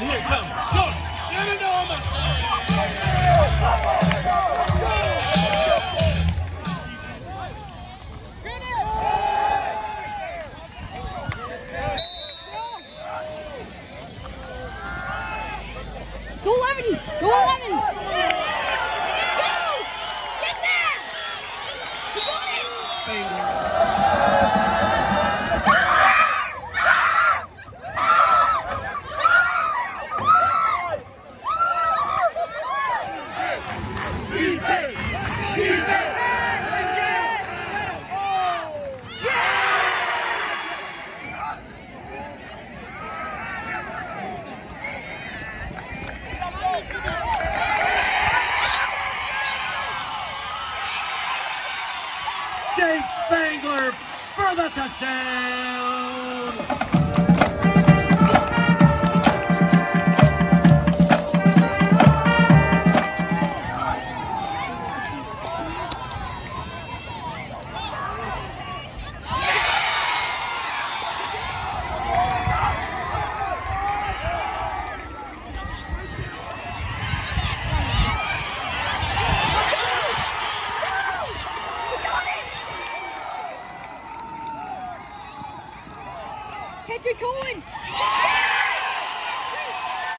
man. Here, come. Go. No, no, no, I'm. Go 11! Go 11! Go! Get there! You got it! Dave Spangler for the touchdown. It, Colin!